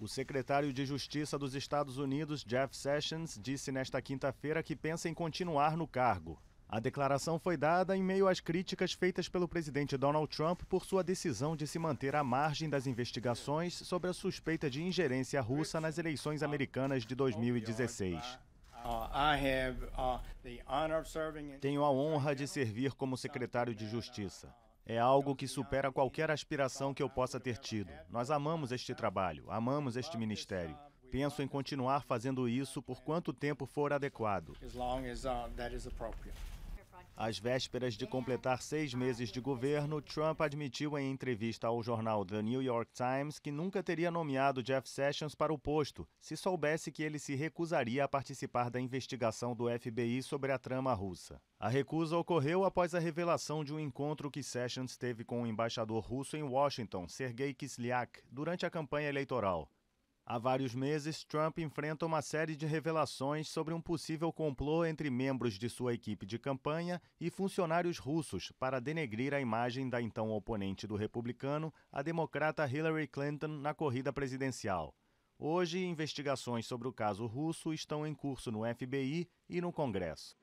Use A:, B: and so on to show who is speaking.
A: O secretário de Justiça dos Estados Unidos, Jeff Sessions, disse nesta quinta-feira que pensa em continuar no cargo. A declaração foi dada em meio às críticas feitas pelo presidente Donald Trump por sua decisão de se manter à margem das investigações sobre a suspeita de ingerência russa nas eleições americanas de 2016. Tenho a honra de servir como secretário de Justiça. É algo que supera qualquer aspiração que eu possa ter tido. Nós amamos este trabalho, amamos este ministério. Penso em continuar fazendo isso por quanto tempo for adequado. Às vésperas de completar seis meses de governo, Trump admitiu em entrevista ao jornal The New York Times que nunca teria nomeado Jeff Sessions para o posto se soubesse que ele se recusaria a participar da investigação do FBI sobre a trama russa. A recusa ocorreu após a revelação de um encontro que Sessions teve com o embaixador russo em Washington, Sergei Kislyak, durante a campanha eleitoral. Há vários meses, Trump enfrenta uma série de revelações sobre um possível complô entre membros de sua equipe de campanha e funcionários russos para denegrir a imagem da então oponente do republicano, a democrata Hillary Clinton, na corrida presidencial. Hoje, investigações sobre o caso russo estão em curso no FBI e no Congresso.